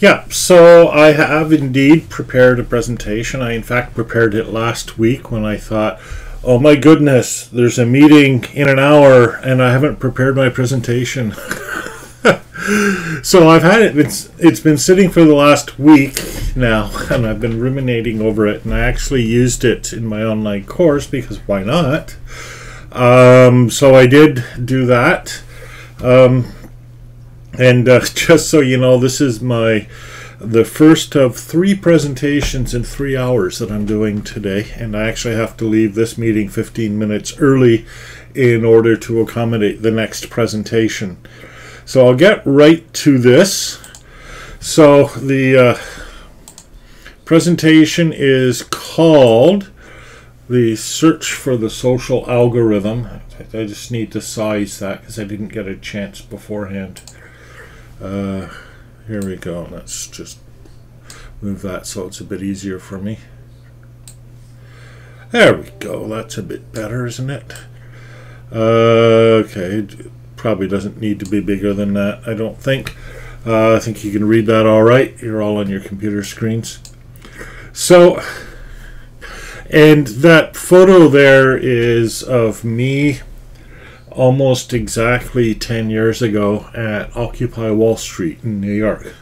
Yeah, so I have indeed prepared a presentation. I, in fact, prepared it last week when I thought, oh my goodness, there's a meeting in an hour and I haven't prepared my presentation. so I've had it, it's, it's been sitting for the last week now and I've been ruminating over it and I actually used it in my online course because why not? Um, so I did do that. Um, and uh, just so you know, this is my the first of three presentations in three hours that I'm doing today, and I actually have to leave this meeting 15 minutes early in order to accommodate the next presentation. So I'll get right to this. So the uh, presentation is called the search for the social algorithm. I just need to size that because I didn't get a chance beforehand. Uh, here we go. Let's just move that so it's a bit easier for me. There we go. That's a bit better, isn't it? Uh, okay. Probably doesn't need to be bigger than that, I don't think. Uh, I think you can read that all right. You're all on your computer screens. So, and that photo there is of me almost exactly 10 years ago at Occupy Wall Street in New York.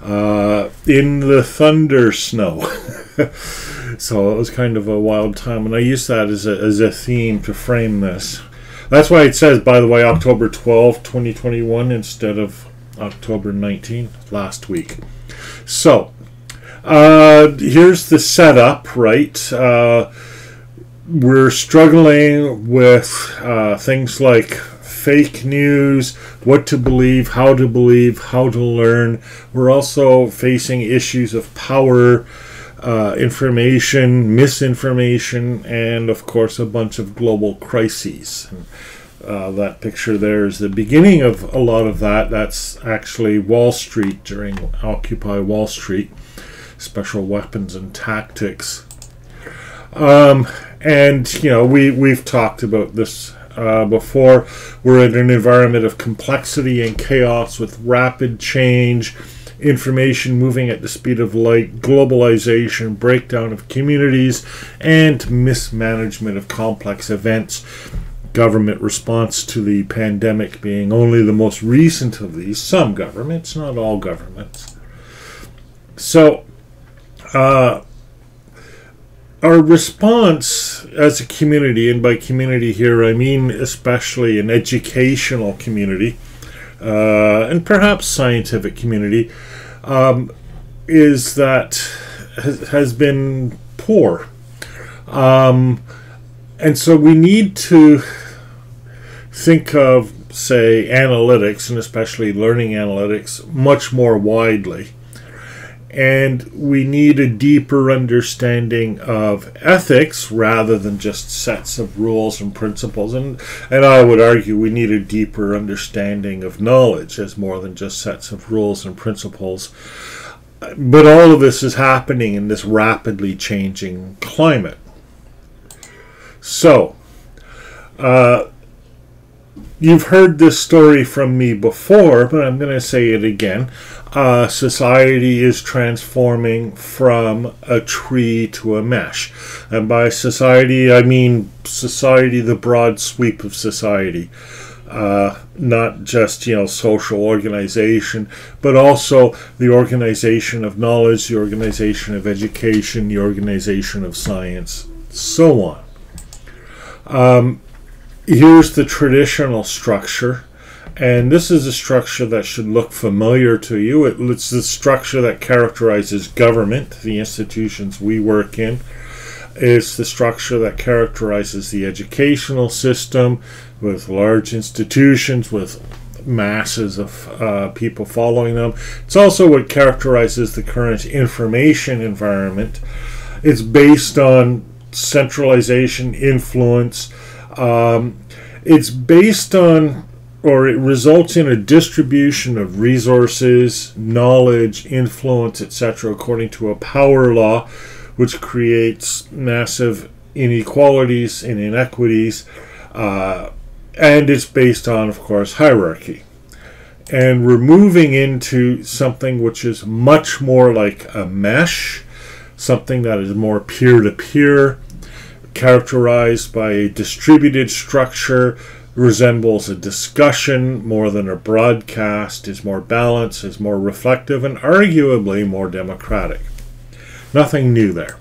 Uh, in the thunder snow. so it was kind of a wild time, and I used that as a, as a theme to frame this. That's why it says, by the way, October 12, 2021, instead of October 19, last week. So, uh, here's the setup, right? Uh, we're struggling with uh, things like fake news, what to believe, how to believe, how to learn. We're also facing issues of power, uh, information, misinformation, and of course, a bunch of global crises. And, uh, that picture there is the beginning of a lot of that. That's actually Wall Street during Occupy Wall Street, special weapons and tactics. Um, and you know we we've talked about this uh, before. We're in an environment of complexity and chaos with rapid change, information moving at the speed of light, globalization, breakdown of communities, and mismanagement of complex events. Government response to the pandemic being only the most recent of these. Some governments, not all governments. So, uh, our response as a community, and by community here I mean especially an educational community uh, and perhaps scientific community, um, is that has, has been poor. Um, and so we need to think of, say, analytics and especially learning analytics much more widely and we need a deeper understanding of ethics rather than just sets of rules and principles. And and I would argue we need a deeper understanding of knowledge as more than just sets of rules and principles. But all of this is happening in this rapidly changing climate. So uh, you've heard this story from me before, but I'm going to say it again. Uh, society is transforming from a tree to a mesh. And by society, I mean society, the broad sweep of society. Uh, not just you know social organization, but also the organization of knowledge, the organization of education, the organization of science, so on. Um, here's the traditional structure and this is a structure that should look familiar to you. it's the structure that characterizes government, the institutions we work in. It's the structure that characterizes the educational system with large institutions, with masses of uh, people following them. It's also what characterizes the current information environment. It's based on centralization, influence, um, it's based on or it results in a distribution of resources, knowledge, influence, etc., according to a power law, which creates massive inequalities and inequities. Uh, and it's based on, of course, hierarchy. and we're moving into something which is much more like a mesh, something that is more peer to peer, characterized by a distributed structure, resembles a discussion more than a broadcast, is more balanced, is more reflective, and arguably more democratic. Nothing new there.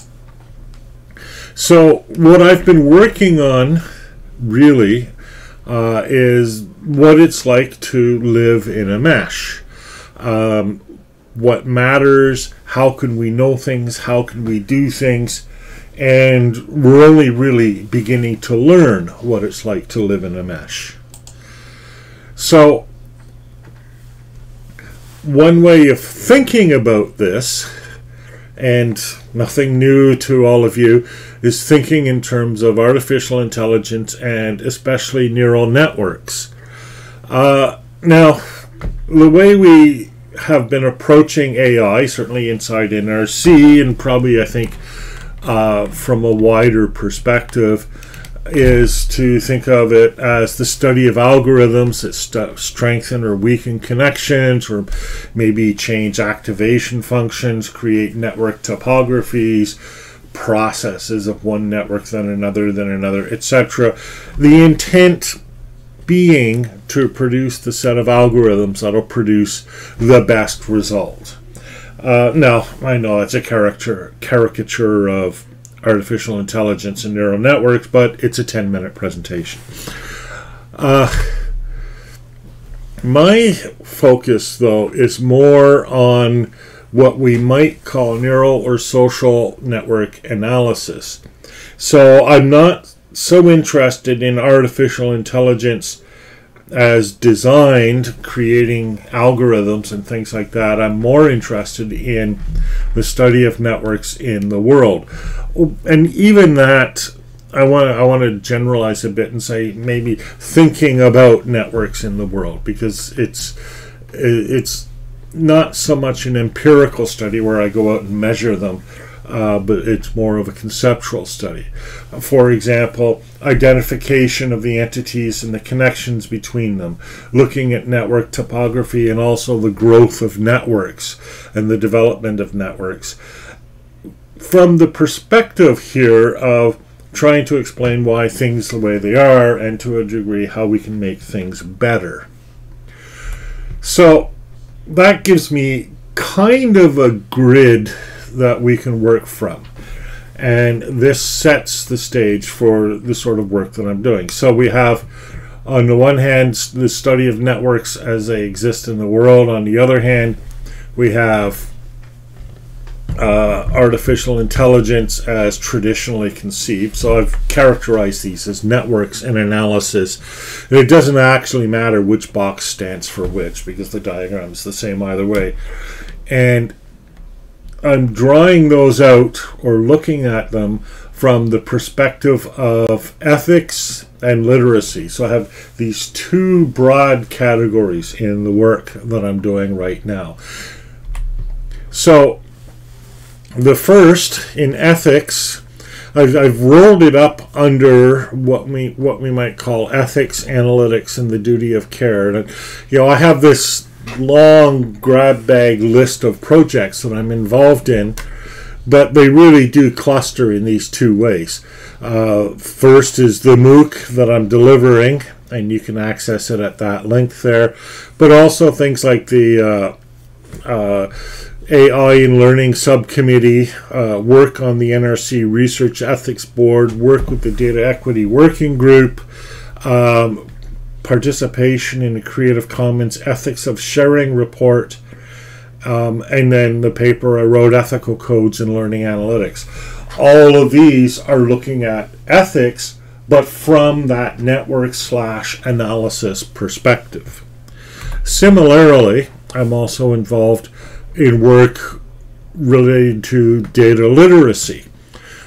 So, what I've been working on really uh, is what it's like to live in a mesh. Um, what matters, how can we know things, how can we do things, and we're only really beginning to learn what it's like to live in a mesh. So, one way of thinking about this, and nothing new to all of you, is thinking in terms of artificial intelligence and especially neural networks. Uh, now, the way we have been approaching AI, certainly inside NRC, and probably I think uh, from a wider perspective is to think of it as the study of algorithms that st- strengthen or weaken connections or maybe change activation functions, create network topographies, processes of one network, then another, then another, etc. The intent being to produce the set of algorithms that'll produce the best result. Uh, now, I know it's a character caricature of artificial intelligence and neural networks, but it's a 10 minute presentation. Uh, my focus, though, is more on what we might call neural or social network analysis. So I'm not so interested in artificial intelligence as designed, creating algorithms and things like that. I'm more interested in the study of networks in the world, and even that. I want I want to generalize a bit and say maybe thinking about networks in the world because it's it's not so much an empirical study where I go out and measure them, uh, but it's more of a conceptual study. For example, identification of the entities and the connections between them, looking at network topography and also the growth of networks and the development of networks. From the perspective here of trying to explain why things the way they are and to a degree how we can make things better. So that gives me kind of a grid that we can work from. And this sets the stage for the sort of work that I'm doing. So we have, on the one hand, the study of networks as they exist in the world. On the other hand, we have uh, artificial intelligence as traditionally conceived. So I've characterized these as networks and analysis. And it doesn't actually matter which box stands for which because the diagram is the same either way. And I'm drawing those out or looking at them from the perspective of ethics and literacy. So I have these two broad categories in the work that I'm doing right now. So the first in ethics, I've, I've rolled it up under what we what we might call ethics, analytics, and the duty of care. And you know, I have this long grab bag list of projects that I'm involved in, but they really do cluster in these two ways. Uh, first is the MOOC that I'm delivering, and you can access it at that link there, but also things like the uh, uh, AI and Learning Subcommittee, uh, work on the NRC Research Ethics Board, work with the Data Equity Working Group, um, participation in the Creative Commons Ethics of Sharing report, um, and then the paper I wrote, Ethical Codes in Learning Analytics. All of these are looking at ethics, but from that network slash analysis perspective. Similarly, I'm also involved in work related to data literacy.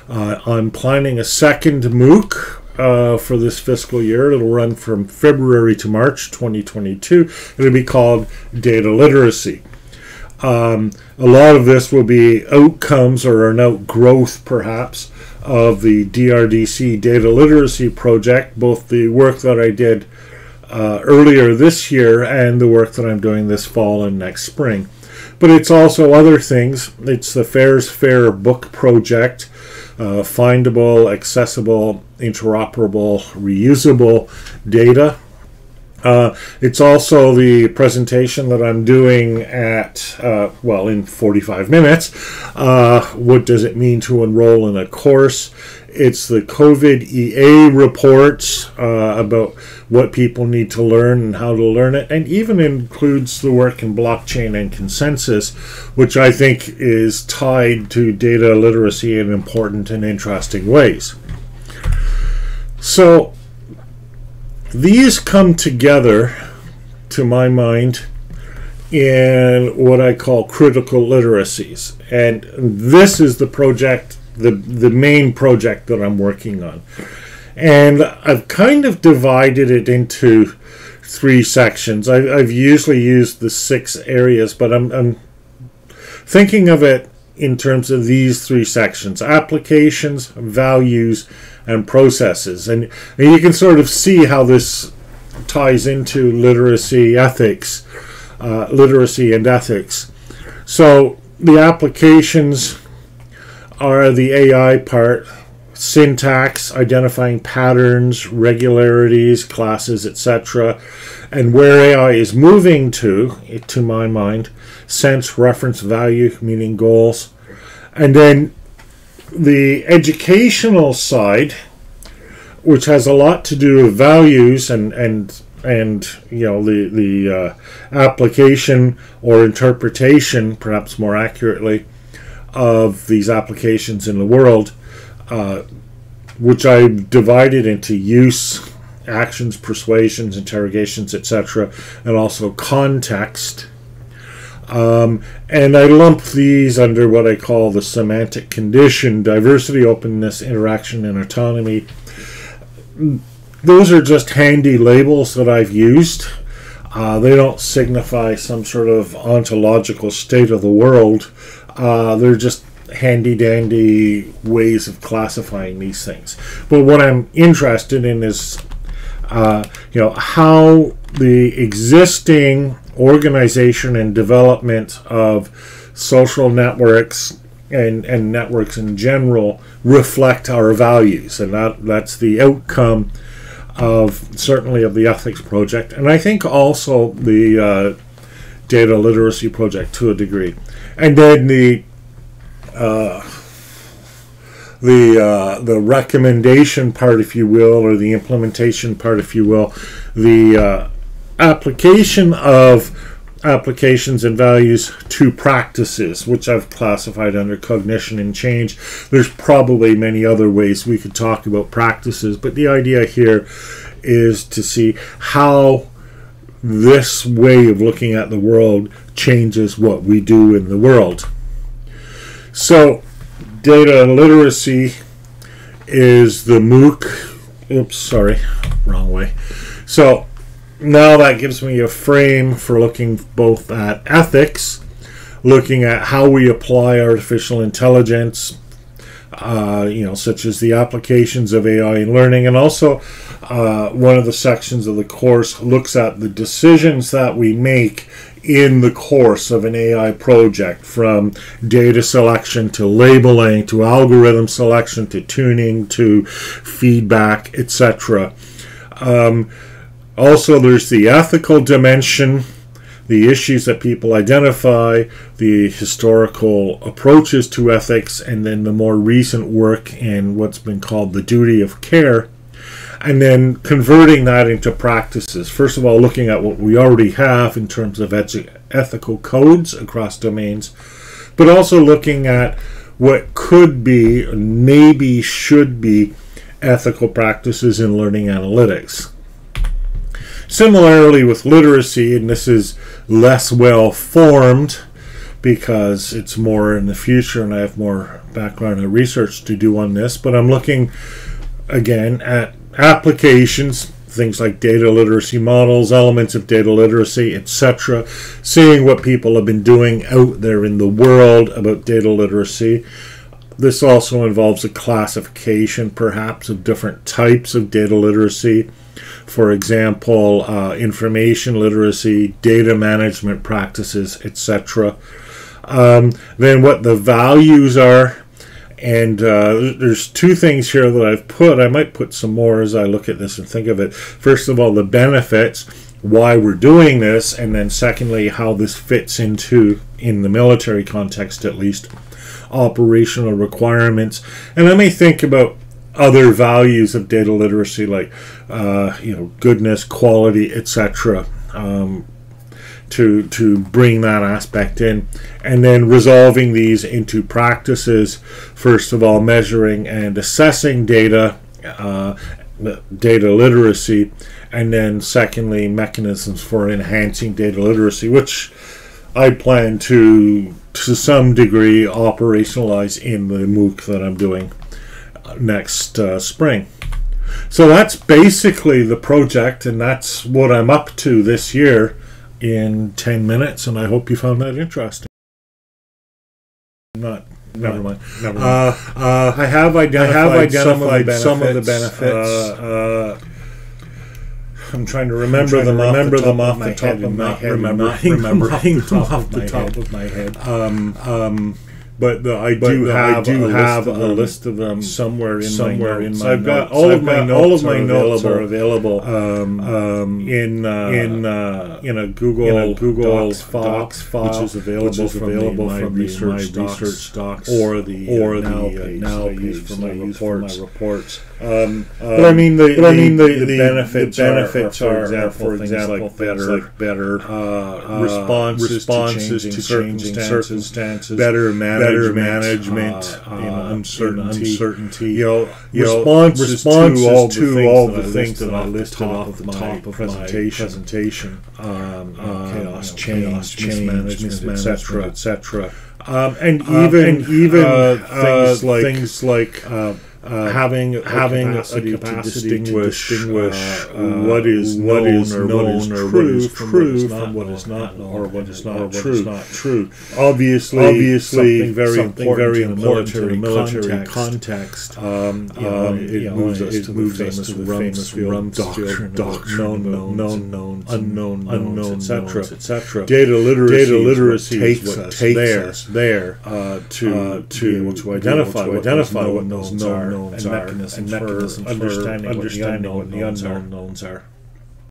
Uh, I'm planning a second MOOC uh, for this fiscal year. It'll run from February to March 2022. It'll be called Data Literacy. Um, a lot of this will be outcomes or an outgrowth, perhaps, of the DRDC Data Literacy Project, both the work that I did uh, earlier this year and the work that I'm doing this fall and next spring. But it's also other things. It's the FAIRsFAIR book project, uh, findable, accessible, interoperable, reusable data. Uh, it's also the presentation that I'm doing at, uh, well, in 45 minutes. Uh, what does it mean to enroll in a course? It's the COVID EA reports uh, about what people need to learn and how to learn it, and even includes the work in blockchain and consensus, which I think is tied to data literacy in important and interesting ways. So, these come together, to my mind, in what I call critical literacies. And this is the project the the main project that I'm working on. And I've kind of divided it into three sections. I, have usually used the six areas, but I'm, I'm thinking of it in terms of these three sections applications, values, and processes. And, and you can sort of see how this ties into literacy, ethics, uh, literacy, and ethics. So the applications are the AI part, syntax, identifying patterns, regularities, classes, etc. And where AI is moving to, to my mind, sense, reference, value, meaning goals. And then the educational side, which has a lot to do with values and, and and you know the the uh, application or interpretation, perhaps more accurately, of these applications in the world, uh, which I divided into use, actions, persuasions, interrogations, etc., and also context. Um, and I lump these under what I call the semantic condition diversity, openness, interaction, and autonomy. Those are just handy labels that I've used. Uh, they don't signify some sort of ontological state of the world. Uh, they're just handy dandy ways of classifying these things. But what I'm interested in is, uh, you know, how the existing organization and development of social networks and, and networks in general reflect our values, and that that's the outcome of certainly of the ethics project, and I think also the uh, data literacy project to a degree and then the uh, the uh, the recommendation part, if you will, or the implementation part, if you will, the uh, application of applications and values to practices, which I've classified under cognition and change. There's probably many other ways we could talk about practices, but the idea here is to see how this way of looking at the world changes what we do in the world. So, data literacy is the MOOC. Oops, sorry, wrong way. So, now that gives me a frame for looking both at ethics, looking at how we apply artificial intelligence, uh, you know, such as the applications of AI in learning, and also uh, one of the sections of the course looks at the decisions that we make in the course of an AI project from data selection to labeling to algorithm selection to tuning to feedback, etc. Um, also, there's the ethical dimension, the issues that people identify, the historical approaches to ethics, and then the more recent work in what's been called the duty of care and then converting that into practices. First of all, looking at what we already have in terms of ethical codes across domains, but also looking at what could be, maybe should be, ethical practices in learning analytics. Similarly, with literacy, and this is less well formed because it's more in the future and I have more background and research to do on this, but I'm looking again at applications, things like data literacy models, elements of data literacy, etc., seeing what people have been doing out there in the world about data literacy. This also involves a classification, perhaps, of different types of data literacy. for example, uh, information literacy, data management practices, etc. Um, then what the values are. And uh, there's two things here that I've put. I might put some more as I look at this and think of it. First of all, the benefits, why we're doing this, and then secondly, how this fits into, in the military context at least, operational requirements. And I may think about other values of data literacy like uh, you know goodness quality etc um, to to bring that aspect in and then resolving these into practices first of all measuring and assessing data uh, data literacy and then secondly mechanisms for enhancing data literacy which I plan to to some degree operationalize in the MOOC that I'm doing next uh, spring. So that's basically the project, and that's what I'm up to this year in 10 minutes, and I hope you found that interesting. Not, never mind. Never mind. Uh, uh, I have identified, I have identified some of the benefits. Some of the benefits. Uh, uh, I'm trying to remember them, to remember off the them off the top of my head, remembering, remembering them off the top of my head. Um, um, but the, I do but have I do a have list a list of them somewhere in somewhere my notes. in my I've got all of my all of my notes are available um, um, in uh, in uh, in a Google in a Google Docs, Docs file, which is available which is available from, the, from research, the, docs, research docs or the or uh, the now page, now page for my reports. For my reports. Um, but I mean the, I mean the, the, the benefits, the benefits are, are, for example, for example, like better, better uh, responses, responses to changing, circumstances, better management, better management uh, in uncertainty, uncertainty. You know, you responses, responses to all to all the things that I listed off the top of my presentation. Um, chaos, change, change, management, etc., etc. Um, and even and even things like things like uh, having a having capacity, a capacity to distinguish, to distinguish uh, uh, what is what is known or what is true, true from what is not known or what is not true. Is not true. Obviously, obviously, something very something important very important in the military, military context. Um, um, it, it moves us to moves us to the famous Rumsfeld doctrine, known, known, known, unknown, unknown, etc., etc. Data literacy, data literacy takes us there, there to to to identify identify what those are unknowns and are, mechanisms, and mechanisms for understanding, understanding what the unknown knowns are.